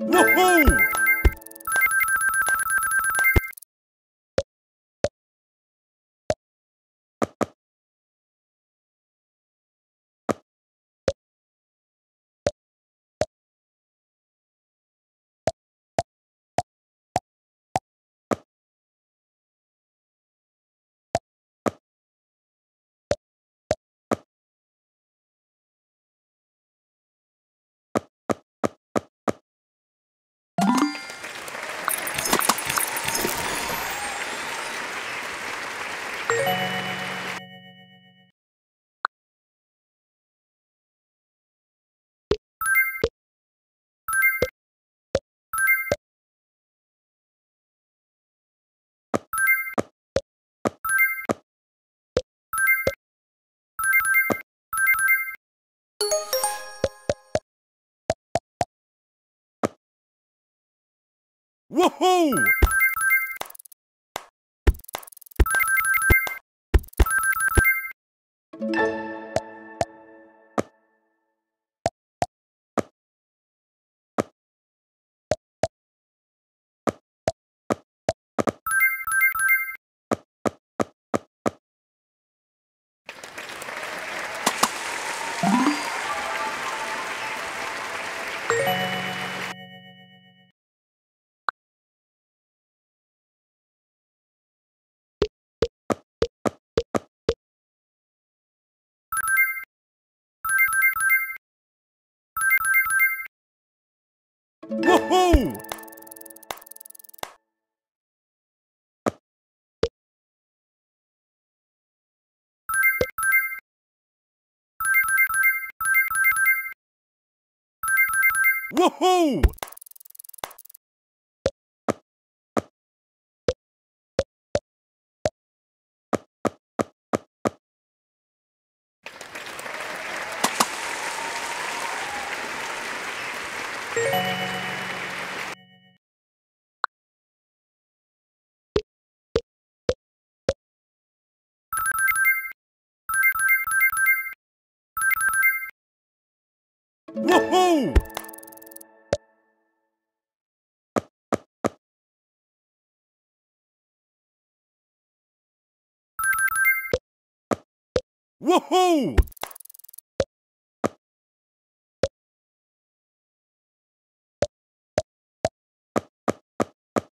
Woohoo! Woohoo! Woohoo! Woohoo! Woohoo! Woohoo!